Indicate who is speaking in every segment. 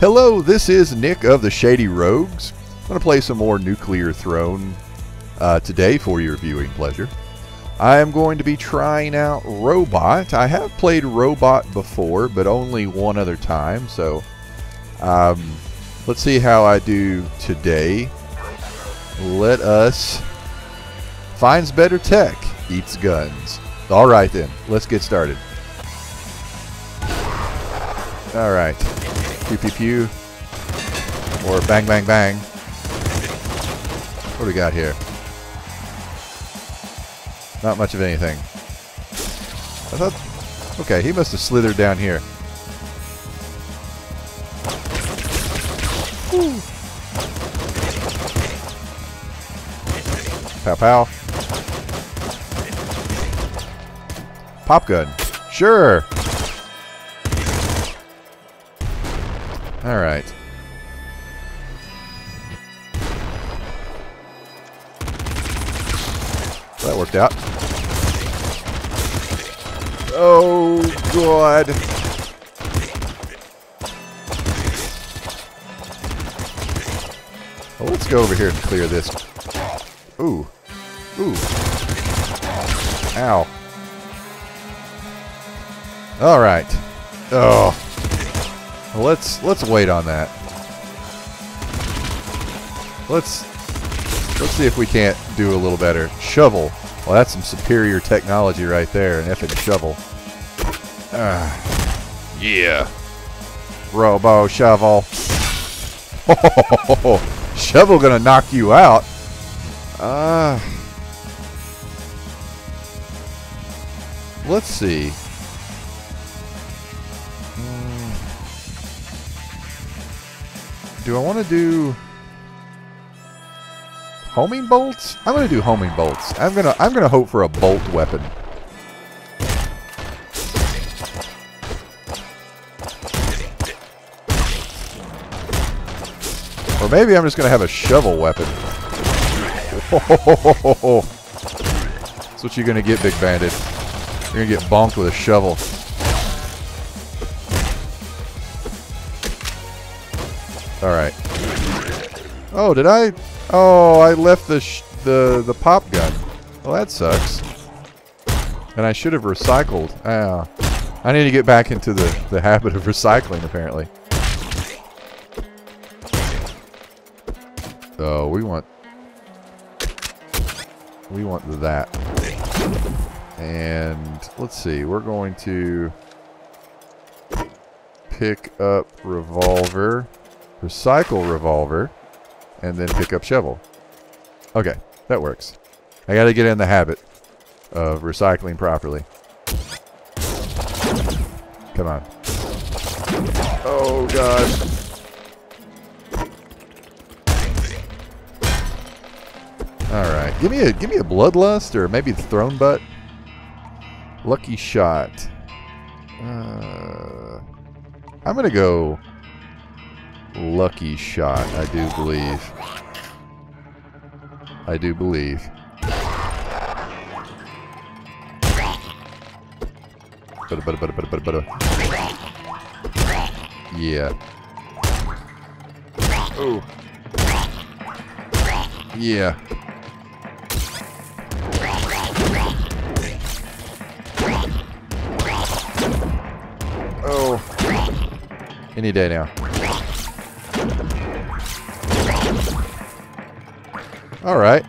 Speaker 1: Hello, this is Nick of the Shady Rogues. I'm going to play some more Nuclear Throne uh, today for your viewing pleasure. I am going to be trying out Robot. I have played Robot before, but only one other time, so um, let's see how I do today. Let us finds better tech, eats guns. All right then, let's get started. All right, pew pew pew, or bang bang bang. What do we got here? Not much of anything. I thought, okay, he must have slithered down here. Woo. Pow pow. Pop gun. Sure. Alright. That worked out. Oh, God. Well, let's go over here and clear this. Ooh. Ooh. Ow. All right. Oh. Well, let's let's wait on that. Let's let's see if we can't do a little better. Shovel. Well, that's some superior technology right there. An effing shovel. Ah. Yeah. Robo shovel. shovel gonna knock you out. Ah. Uh, let's see. Do I want to do homing bolts? I'm going to do homing bolts. I'm going to I'm going to hope for a bolt weapon. Or maybe I'm just going to have a shovel weapon. That's what you're going to get, Big Bandit. You're going to get bonked with a shovel. Alright. Oh, did I? Oh, I left the the the pop gun. Well, that sucks. And I should have recycled. Ah, I need to get back into the, the habit of recycling, apparently. Oh, we want... We want that. And let's see, we're going to pick up revolver. Recycle revolver. And then pick up shovel. Okay, that works. I gotta get in the habit of recycling properly. Come on. Oh, God. Alright, give me a give me a bloodlust or maybe the throne butt. Lucky shot. Uh, I'm gonna go lucky shot, I do believe. I do believe. Yeah. Oh. Yeah. Oh. Any day now. Alright.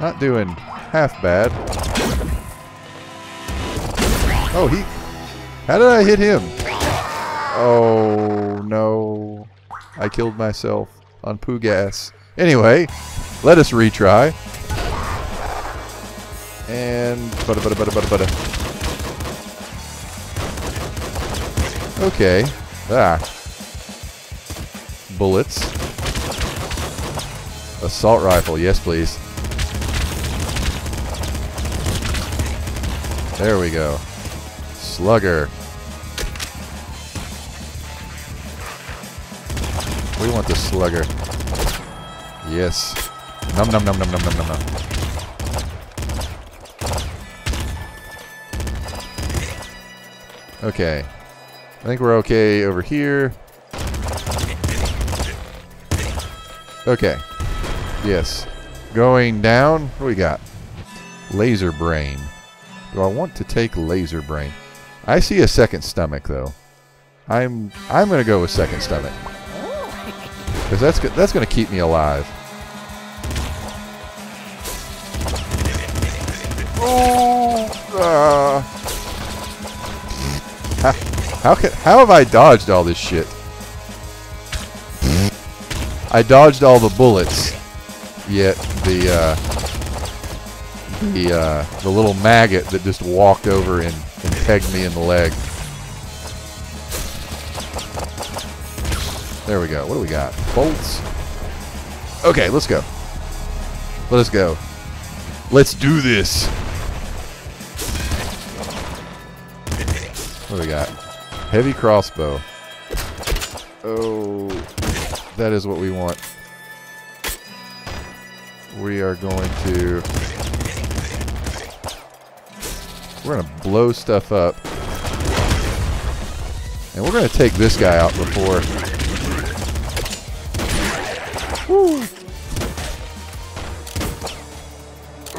Speaker 1: Not doing half bad. Oh, he... How did I hit him? Oh, no. I killed myself on poo gas. Anyway, let us retry. And... Butter, butter, butter, butter, butter. Okay. Ah. Bullets. Assault rifle, yes please. There we go. Slugger. We want the slugger. Yes. Num num num num num num num. Okay. I think we're okay over here. Okay. Yes. Going down. What do we got? Laser brain. Do I want to take laser brain? I see a second stomach though. I'm I'm gonna go with second stomach because that's go- that's gonna keep me alive. Oh, uh, how, how can how have I dodged all this shit? I dodged all the bullets, yet the uh, the uh, the little maggot that just walked over and, and pegged me in the leg. There we go. What do we got? Bolts. Okay, let's go. Let us go. Let's do this. What do we got? Heavy crossbow. Oh, that is what we want. We are going to... We're going to blow stuff up. And we're going to take this guy out before... Woo!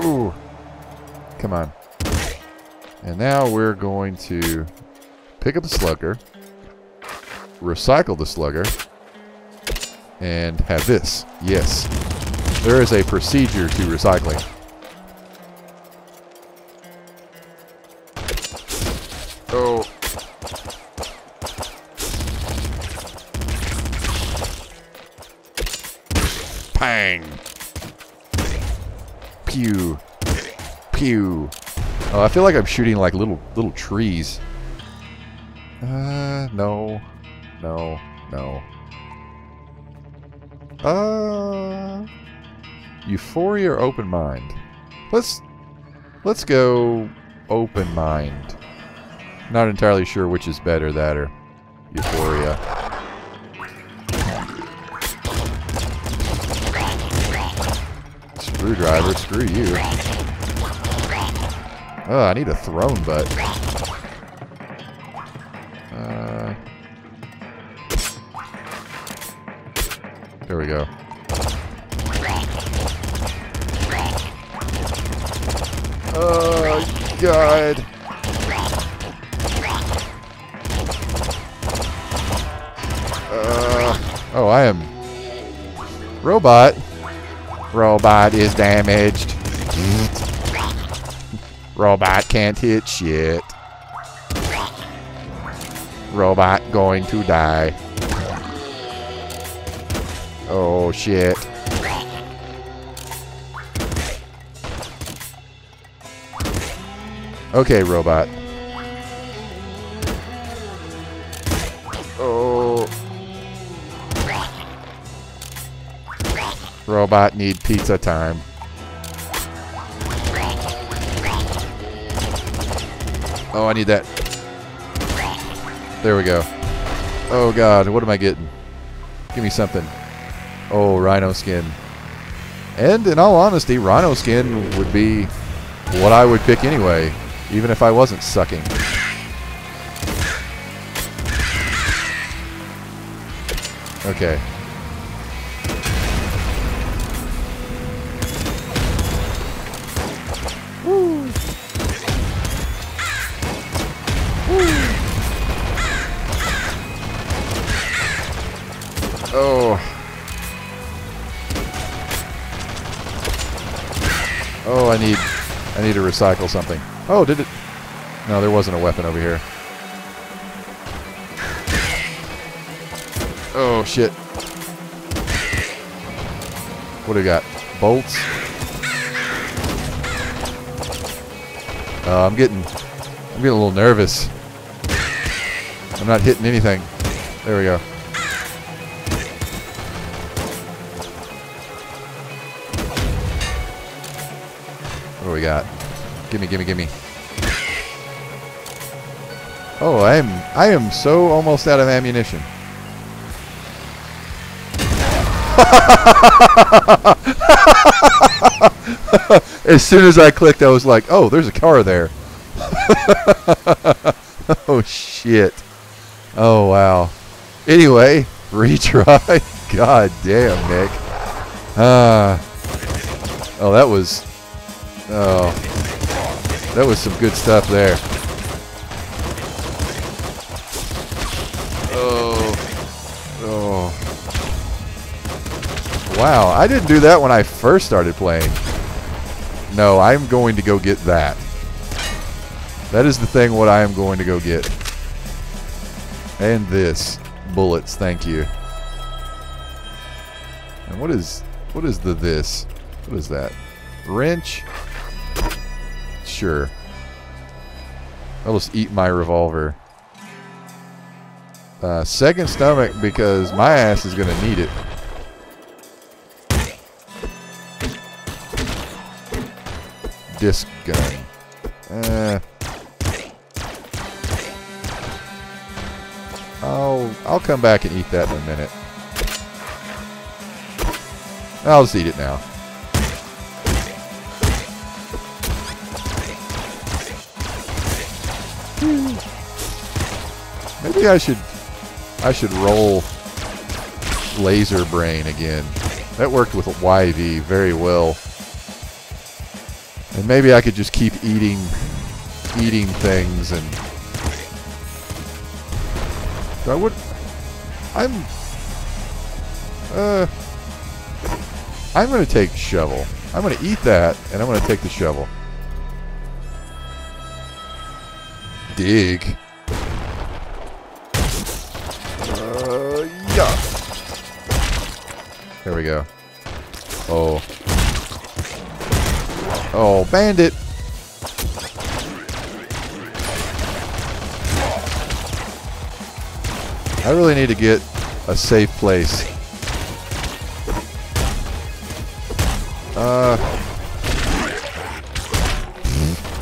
Speaker 1: Ooh. Come on. And now we're going to pick up the slugger, recycle the slugger, and have this. Yes. There is a procedure to recycling. Oh. Pang. Pew. Pew. Oh, I feel like I'm shooting like little little trees. Uh, no. No. No. Uh, Euphoria or open mind? Let's let's go open mind. Not entirely sure which is better, that or Euphoria. Screwdriver, screw you. Oh, I need a throne butt. Uh, there we go. God. Uh, oh, I am... Robot. Robot is damaged. Robot can't hit shit. Robot going to die. Oh shit. Okay, robot. Oh. Robot need pizza time. Oh, I need that. There we go. Oh god, what am I getting? Give me something. Oh, rhino skin. And in all honesty, rhino skin would be what I would pick anyway, even if I wasn't sucking. Okay. Oh. Oh, I need I need to recycle something. Oh, did it? No, there wasn't a weapon over here. Oh, shit. What do we got? Bolts? Uh, I'm getting I'm getting a little nervous. I'm not hitting anything. There we go. What do we got? Gimme, gimme, gimme. Oh, I am I am so almost out of ammunition. as soon as I clicked, I was like, "Oh, there's a car there." oh shit. Oh wow. Anyway, retry. God damn, Nick. Ah. oh, that was. Oh. That was some good stuff there. Oh. Oh. Wow, I didn't do that when I first started playing. No, I'm going to go get that. That is the thing what I am going to go get. And this. Bullets, thank you. And what is what is the this? What is that? Wrench? Sure. I'll just eat my revolver. Uh, second stomach because my ass is going to need it. Disc gun. Uh, I'll I'll come back and eat that in a minute. I'll just eat it now. Maybe I should I should roll laser brain again. That worked with YV very well. And maybe I could just keep eating eating things and I would I'm uh I'm to take shovel. I'm to eat that, and I'm to take the shovel. Dig. Uh, yeah. There we go. Oh. Oh, bandit. I really need to get a safe place. Uh.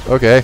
Speaker 1: Okay.